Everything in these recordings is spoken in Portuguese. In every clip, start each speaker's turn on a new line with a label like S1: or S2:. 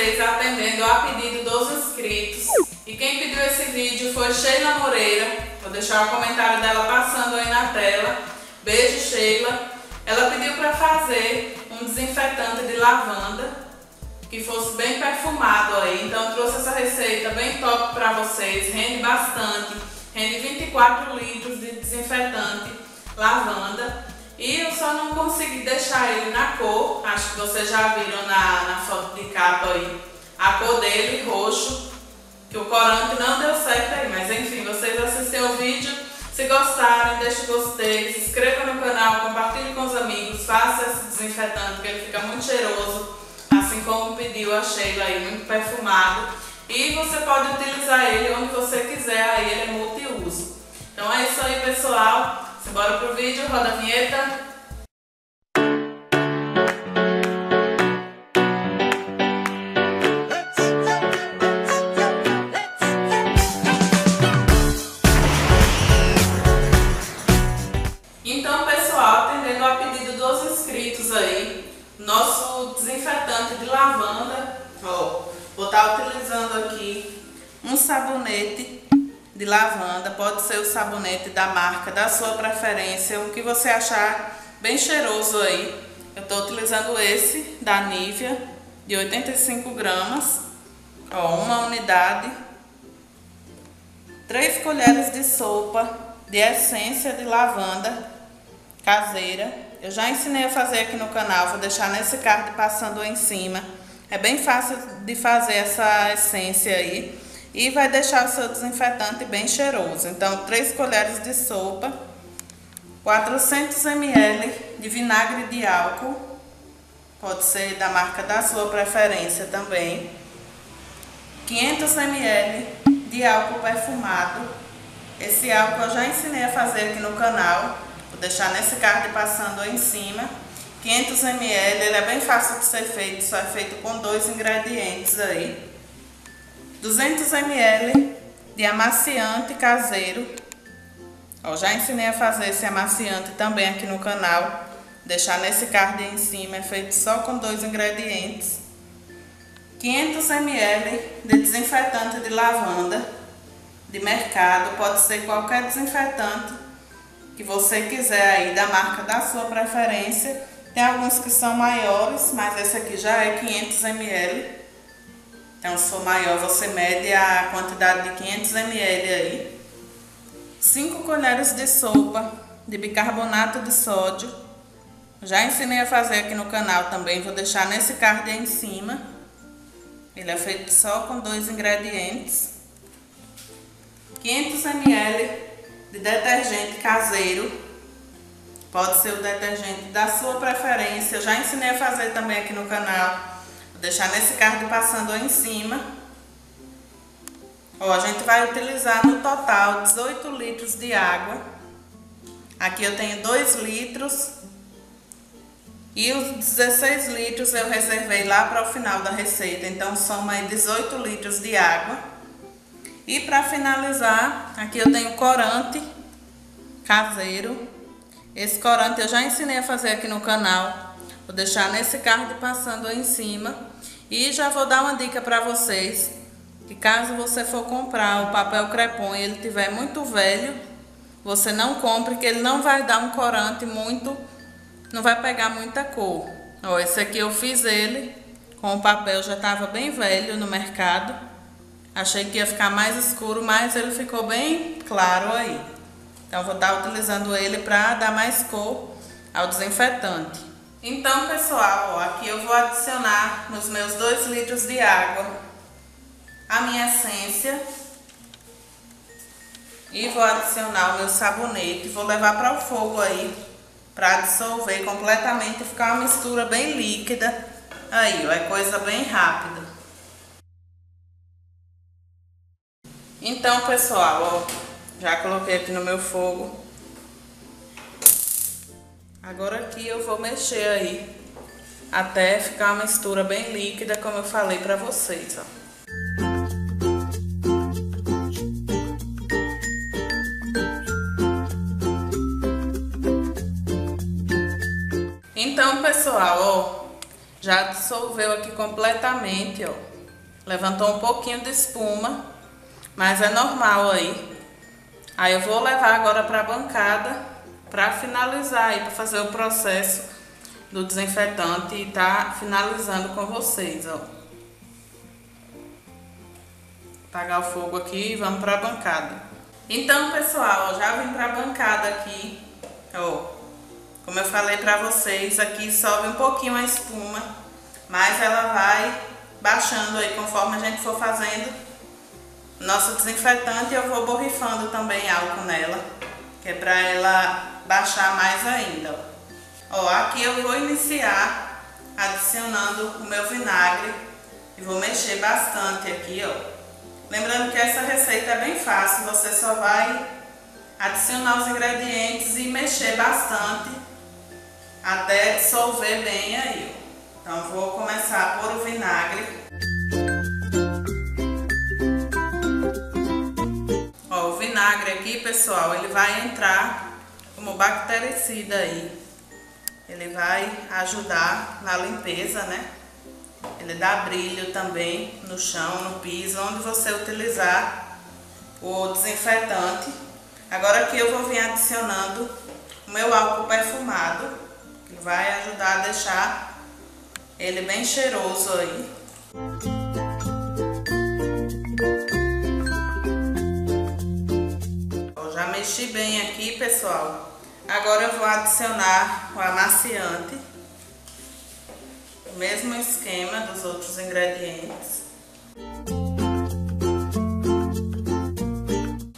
S1: vocês atendendo a pedido dos inscritos. E quem pediu esse vídeo foi Sheila Moreira. Vou deixar o comentário dela passando aí na tela. Beijo, Sheila. Ela pediu para fazer um desinfetante de lavanda que fosse bem perfumado aí. Então trouxe essa receita bem top para vocês, rende bastante. Rende 24 litros de desinfetante lavanda. E eu só não consegui deixar ele na cor, acho que vocês já viram na, na foto de capa aí, a cor dele roxo, que o corante não deu certo aí, mas enfim, vocês assistem o vídeo, se gostarem, deixe o gostei, se inscreva no canal, compartilhe com os amigos, faça esse desinfetante, porque ele fica muito cheiroso assim como pediu a Sheila aí, muito perfumado. E você pode utilizar ele onde você quiser, aí ele é multiuso. Então é isso aí, pessoal. Simbora pro vídeo, roda a vinheta. Da marca da sua preferência, o que você achar bem cheiroso aí. Eu estou utilizando esse da Nivea, de 85 gramas, ó, uma unidade, três colheres de sopa de essência de lavanda caseira. Eu já ensinei a fazer aqui no canal, vou deixar nesse card passando em cima. É bem fácil de fazer essa essência aí e vai deixar o seu desinfetante bem cheiroso. Então, 3 colheres de sopa, 400 ml de vinagre de álcool, pode ser da marca da sua preferência também, 500 ml de álcool perfumado. Esse álcool eu já ensinei a fazer aqui no canal, vou deixar nesse card passando aí em cima. 500 ml, ele é bem fácil de ser feito, só é feito com dois ingredientes aí. 200 ml de amaciante caseiro. Ó, já ensinei a fazer esse amaciante também aqui no canal. Deixar nesse card em cima, é feito só com dois ingredientes. 500 ml de desinfetante de lavanda de mercado, pode ser qualquer desinfetante que você quiser aí, da marca da sua preferência. Tem alguns que são maiores, mas esse aqui já é 500 ml. Então, se for maior, você mede a quantidade de 500 ml aí. 5 colheres de sopa de bicarbonato de sódio. Já ensinei a fazer aqui no canal também, vou deixar nesse card aí em cima. Ele é feito só com dois ingredientes. 500 ml de detergente caseiro. Pode ser o detergente da sua preferência. Já ensinei a fazer também aqui no canal. Deixar nesse card passando em cima. Ó, a gente vai utilizar no total 18 litros de água. Aqui eu tenho 2 litros. E os 16 litros eu reservei lá para o final da receita. Então soma aí 18 litros de água. E para finalizar, aqui eu tenho corante caseiro. Esse corante eu já ensinei a fazer aqui no canal. Vou deixar nesse card passando aí em cima. E já vou dar uma dica para vocês, que caso você for comprar o papel crepom e ele tiver muito velho, você não compre, que ele não vai dar um corante muito, não vai pegar muita cor. Ó, esse aqui eu fiz ele com o papel, já estava bem velho no mercado. Achei que ia ficar mais escuro, mas ele ficou bem claro aí. Então, vou estar utilizando ele para dar mais cor ao desinfetante. Então, pessoal, ó, aqui eu vou adicionar nos meus 2 litros de água a minha essência e vou adicionar o meu sabonete. Vou levar para o fogo aí para dissolver completamente e ficar uma mistura bem líquida. Aí, ó, é coisa bem rápida. Então, pessoal, ó, já coloquei aqui no meu fogo. Agora aqui eu vou mexer aí até ficar uma mistura bem líquida, como eu falei pra vocês, ó. Então, pessoal, ó, já dissolveu aqui completamente, ó. Levantou um pouquinho de espuma. Mas é normal aí. Aí eu vou levar agora para a bancada para finalizar aí, para fazer o processo do desinfetante e tá finalizando com vocês, ó. Apagar o fogo aqui e vamos para a bancada. Então, pessoal, já vim para a bancada aqui, ó. Como eu falei para vocês, aqui sobe um pouquinho a espuma, mas ela vai baixando aí conforme a gente for fazendo nosso desinfetante. Eu vou borrifando também álcool nela, que é para ela baixar mais ainda. Ó, aqui eu vou iniciar adicionando o meu vinagre e vou mexer bastante aqui, ó. Lembrando que essa receita é bem fácil, você só vai adicionar os ingredientes e mexer bastante até dissolver bem aí. Então vou começar por o vinagre. Ó, o vinagre aqui, pessoal, ele vai entrar como bactericida aí. Ele vai ajudar na limpeza, né? Ele dá brilho também no chão, no piso, onde você utilizar o desinfetante. Agora aqui eu vou vir adicionando o meu álcool perfumado vai ajudar a deixar ele bem cheiroso aí. já mexi bem aqui, pessoal. Agora eu vou adicionar o amaciante. O mesmo esquema dos outros ingredientes.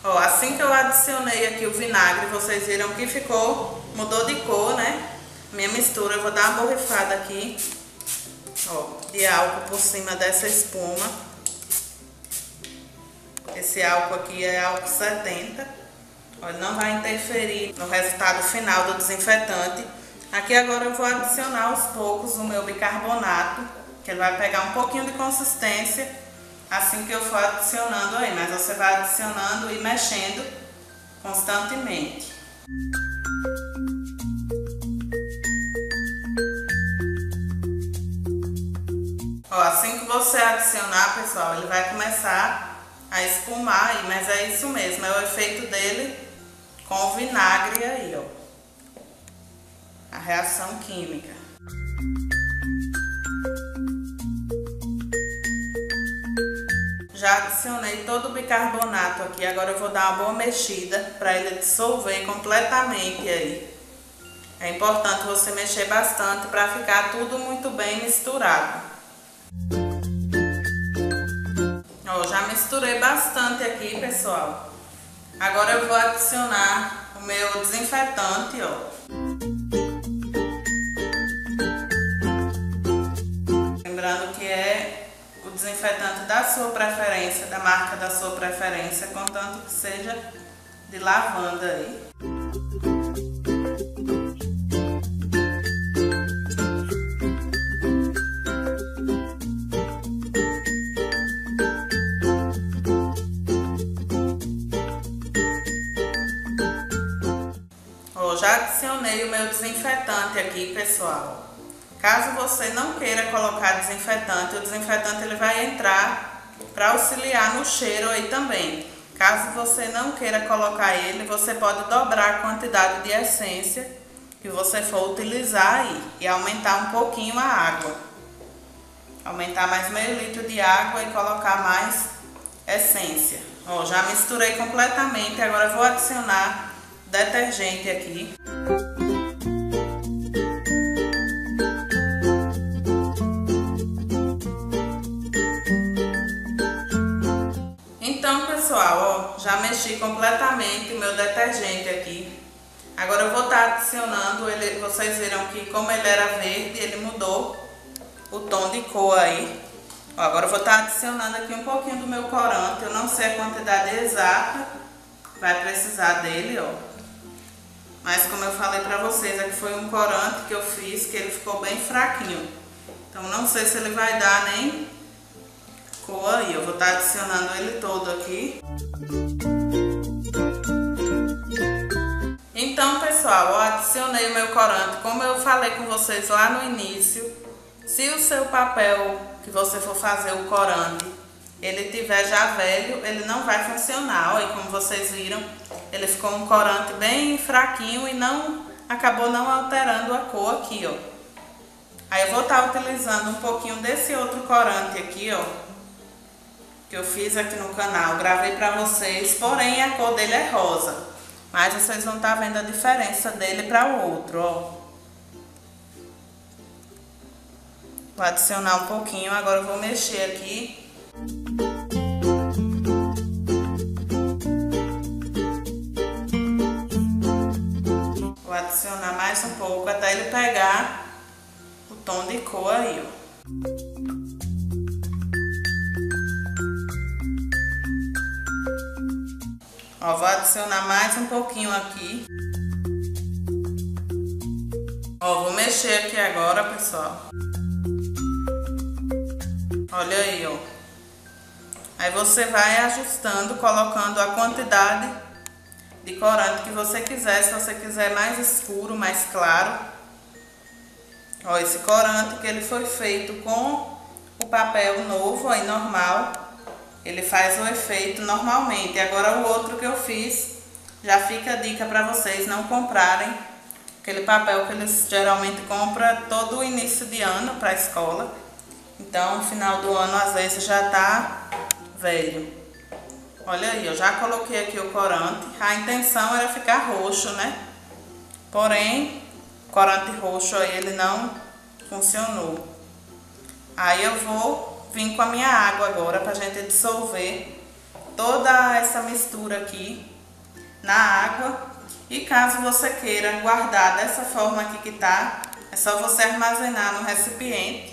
S1: Ó, assim que eu adicionei aqui o vinagre, vocês viram que ficou, mudou de cor, né? minha mistura, eu vou dar uma borrifada aqui, ó, de álcool por cima dessa espuma. Esse álcool aqui é álcool 70. Não vai interferir no resultado final do desinfetante. Aqui agora eu vou adicionar aos poucos o meu bicarbonato, que ele vai pegar um pouquinho de consistência assim que eu for adicionando aí, mas você vai adicionando e mexendo constantemente. Ó, assim que você adicionar, pessoal, ele vai começar a espumar, mas é isso mesmo, é o efeito dele com o vinagre aí, ó. A reação química. Já adicionei todo o bicarbonato aqui, agora eu vou dar uma boa mexida para ele dissolver completamente aí. É importante você mexer bastante para ficar tudo muito bem misturado. Ó, já misturei bastante aqui, pessoal. Agora eu vou adicionar o meu desinfetante, ó. Lembrando que é o desinfetante da sua preferência, da marca da sua preferência, contanto que seja de lavanda aí. Adicionei o meu desinfetante aqui, pessoal. Caso você não queira colocar desinfetante, o desinfetante ele vai entrar para auxiliar no cheiro aí também. Caso você não queira colocar ele, você pode dobrar a quantidade de essência que você for utilizar aí e aumentar um pouquinho a água. Aumentar mais meio litro de água e colocar mais essência. Ó, já misturei completamente, agora vou adicionar detergente aqui. Já mexi completamente o meu detergente aqui. Agora eu vou estar tá adicionando, ele, vocês viram que como ele era verde, ele mudou o tom de cor aí. Ó, agora eu vou estar tá adicionando aqui um pouquinho do meu corante, eu não sei a quantidade exata, vai precisar dele, ó. Mas como eu falei pra vocês, aqui foi um corante que eu fiz, que ele ficou bem fraquinho. Então não sei se ele vai dar nem cor aí. Eu vou estar tá adicionando ele todo aqui. Então, pessoal, eu adicionei meu corante. Como eu falei com vocês lá no início, se o seu papel que você for fazer o corante ele tiver já velho, ele não vai funcionar. Olha, como vocês viram, ele ficou um corante bem fraquinho e não acabou não alterando a cor aqui, ó. Aí eu vou estar tá utilizando um pouquinho desse outro corante aqui, ó. Que eu fiz aqui no canal, gravei pra vocês, porém a cor dele é rosa. Mas vocês vão estar tá vendo a diferença dele para o outro, ó. Vou adicionar um pouquinho, agora vou mexer aqui. Vou adicionar mais um pouco até ele pegar o tom de cor aí, ó. Ó, vou adicionar mais um pouquinho aqui. Ó, vou mexer aqui agora, pessoal. Olha aí, ó. Aí você vai ajustando, colocando a quantidade de corante que você quiser. Se você quiser mais escuro, mais claro. Ó, esse corante que ele foi feito com o papel novo aí, normal. Ele faz o efeito normalmente. Agora o outro que eu fiz, já fica a dica para vocês não comprarem aquele papel que eles geralmente compram todo o início de ano para a escola então, final do ano, às vezes, já tá velho. Olha aí, eu já coloquei aqui o corante. A intenção era ficar roxo, né? Porém, o corante roxo aí, ele não funcionou. Aí eu vou vir com a minha água agora pra gente dissolver toda essa mistura aqui na água. E caso você queira guardar dessa forma aqui que tá, é só você armazenar no recipiente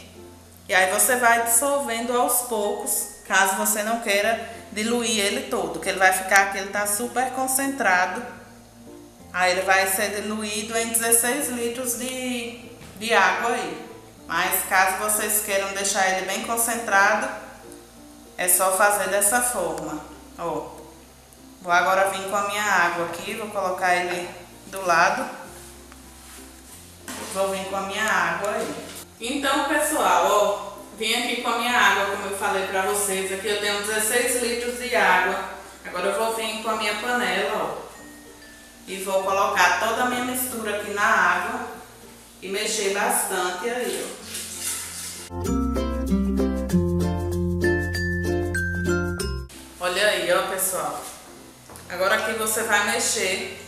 S1: e aí você vai dissolvendo aos poucos, caso você não queira diluir ele todo, que ele vai ficar aqui, ele tá super concentrado. Aí ele vai ser diluído em 16 litros de, de água aí. Mas caso vocês queiram deixar ele bem concentrado, é só fazer dessa forma. Ó, vou agora vir com a minha água aqui, vou colocar ele do lado. Vou vir com a minha água aí. Então, pessoal, ó, vim aqui com a minha água, como eu falei pra vocês. Aqui eu tenho 16 litros de água. Agora eu vou vir com a minha panela, ó. E vou colocar toda a minha mistura aqui na água e mexer bastante aí, ó. Olha aí, ó, pessoal. Agora aqui você vai mexer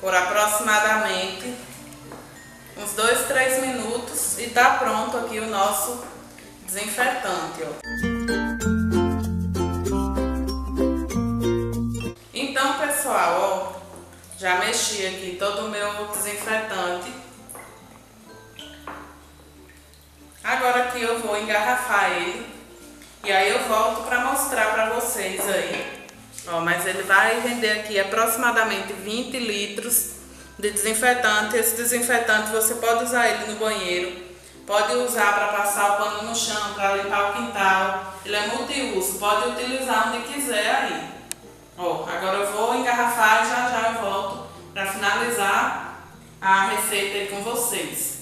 S1: por aproximadamente uns 2, 3 minutos e tá pronto aqui o nosso desinfetante, ó. Então, pessoal, ó, já mexi aqui todo o meu desinfetante. Agora aqui eu vou engarrafar ele e aí eu volto para mostrar para vocês aí. Ó, mas ele vai render aqui aproximadamente 20 litros de desinfetante. Esse desinfetante você pode usar ele no banheiro, pode usar para passar o pano no chão, para limpar o quintal. Ele é multiuso, pode utilizar onde quiser aí. Ó, agora eu vou engarrafar e já já eu volto para finalizar a receita aí com vocês.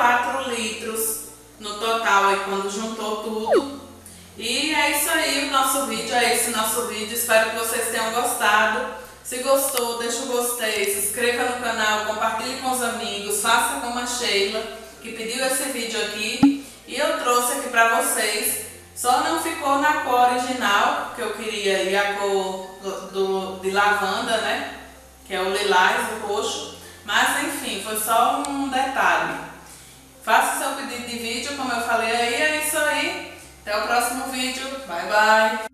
S1: 24 litros no total aí quando juntou tudo. E é isso aí o nosso vídeo, é esse nosso vídeo. Espero que vocês tenham gostado. Se gostou, deixa o gostei, se inscreva no canal, compartilhe com os amigos, faça como a Sheila, que pediu esse vídeo aqui. E eu trouxe aqui pra vocês. Só não ficou na cor original, que eu queria, e a cor do, do, de lavanda, né? Que é o lilás, o roxo. Mas enfim, foi só um detalhe. Faça seu pedido de vídeo, como eu falei aí, é isso aí. Até o próximo vídeo. Bye, bye.